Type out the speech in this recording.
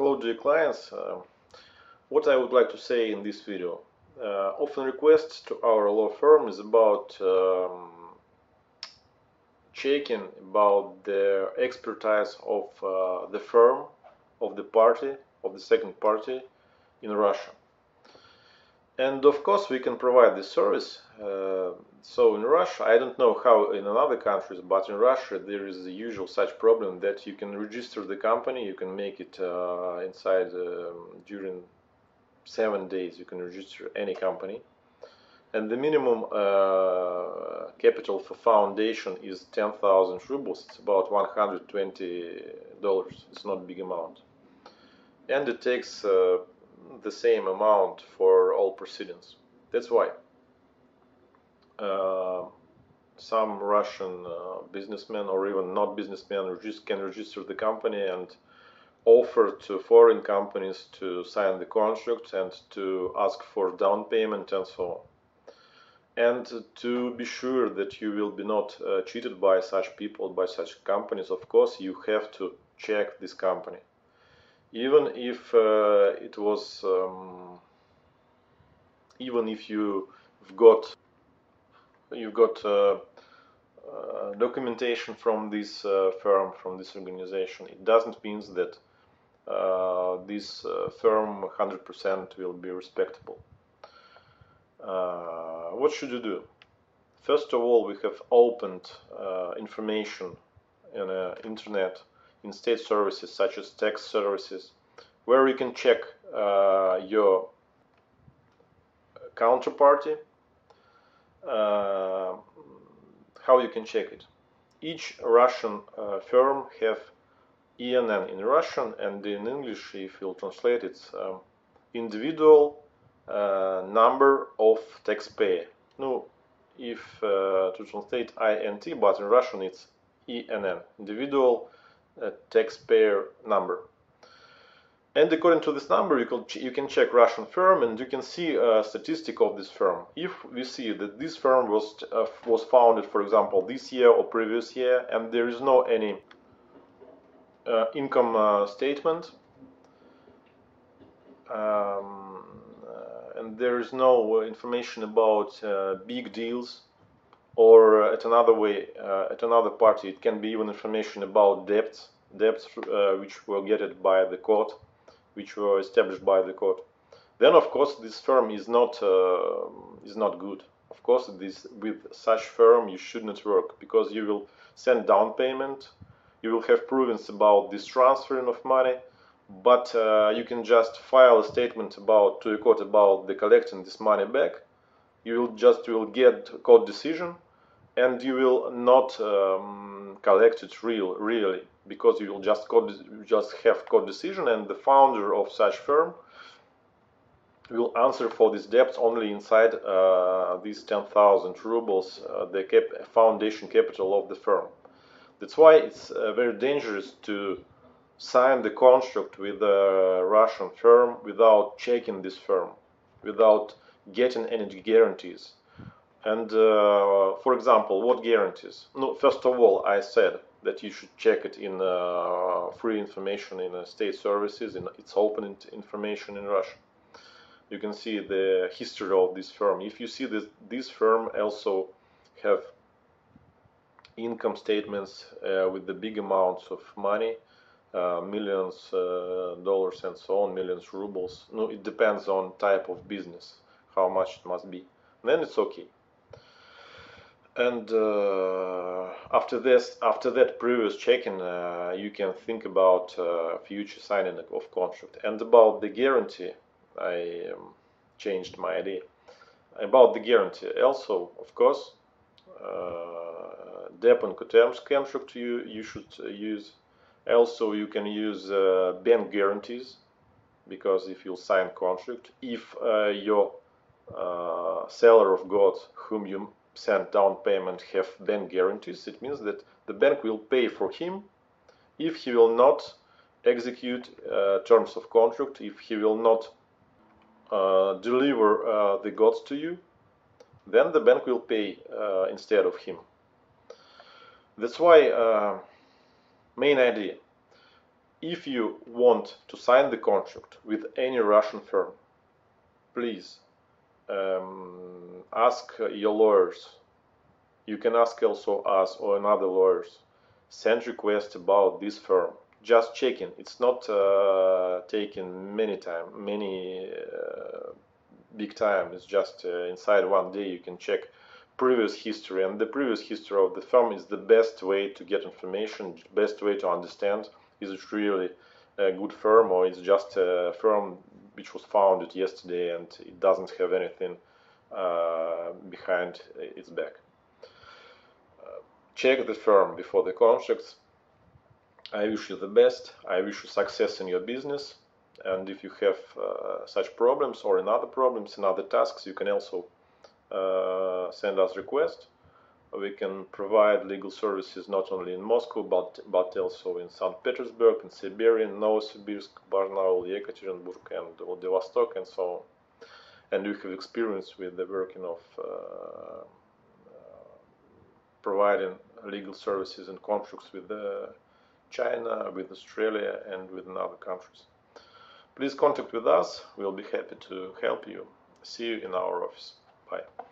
hello dear clients. Uh, what I would like to say in this video. Uh, often requests to our law firm is about um, checking about the expertise of uh, the firm, of the party, of the second party in Russia. And of course we can provide this service. Uh, so in Russia, I don't know how in other countries, but in Russia there is the usual such problem that you can register the company, you can make it uh, inside um, during seven days, you can register any company. And the minimum uh, capital for foundation is 10,000 rubles. It's about 120 dollars. It's not a big amount. And it takes uh, the same amount for all proceedings. That's why uh, some Russian uh, businessmen or even not businessmen can register the company and offer to foreign companies to sign the contract and to ask for down payment and so on. And to be sure that you will be not uh, cheated by such people, by such companies, of course, you have to check this company. Even if uh, it was, um, even if you've got you've got uh, uh, documentation from this uh, firm, from this organization, it doesn't mean that this firm 100% will be respectable. what should you do? First of all, we have opened information in internet in state services such as tax services, where you can check uh, your counterparty uh, how you can check it. Each Russian uh, firm have INN in Russian and in English, if you'll translate it, um, individual uh, number of taxpayer. No, if uh, to translate INT, but in Russian it's INN, individual uh, taxpayer number. And according to this number, you can, you can check Russian firm and you can see a statistic of this firm. If we see that this firm was, uh, was founded, for example, this year or previous year, and there is no any uh, income uh, statement, um, uh, and there is no information about uh, big deals, or at another way, uh, at another party, it can be even information about debts, debts which were getted by the court which were established by the court. Then, of course, this firm is not uh, is not good. Of course, this with such firm you should not work because you will send down payment, you will have proofs about this transferring of money, but uh, you can just file a statement about to a court about the collecting this money back. You will just will get court decision, and you will not um, collect it real really because you will just code, just have court decision and the founder of such firm will answer for these debts only inside uh, these 10,000 rubles, uh, the cap foundation capital of the firm. That's why it's uh, very dangerous to sign the contract with a Russian firm without checking this firm, without getting energy guarantees. And uh, for example, what guarantees? No, first of all, I said that you should check it in uh, free information in uh, state services. In it's open information in Russia. You can see the history of this firm. If you see this, this firm also have income statements uh, with the big amounts of money, uh, millions uh, dollars and so on, millions rubles. No, it depends on type of business, how much it must be. Then it's okay. And uh, after this after that previous checking uh, you can think about uh, future signing of contract. And about the guarantee I um, changed my idea. About the guarantee also of course uh, and terms contract you you should use. Also you can use uh, bank guarantees because if you sign contract if uh, seller of goods whom you send down payment have bank guarantees, it means that the bank will pay for him if he will not execute uh, terms of contract, if he will not uh, deliver uh, the goods to you, then the bank will pay uh, instead of him. That's why uh, main idea. if you want to sign the contract with any Russian firm, please um, ask your lawyers. You can ask also us or another lawyers. Send request about this firm. Just checking. It's not uh, taking many time, many uh, big time. It's just uh, inside one day you can check previous history, and the previous history of the firm is the best way to get information, best way to understand is it really a good firm or it's just a firm which was founded yesterday and it doesn't have anything uh, behind its back. Uh, check the firm before the contracts. I wish you the best. I wish you success in your business. And if you have uh, such problems or another problems in other tasks, you can also uh, send us request. We can provide legal services not only in Moscow but but also in St. Petersburg, in Siberia, Novosibirsk, Barnaul, Yekaterinburg, and Vladivostok, and so on. And we have experience with the working of uh, uh, providing legal services and contracts with uh, China, with Australia, and with other countries. Please contact with us. We'll be happy to help you. See you in our office. Bye.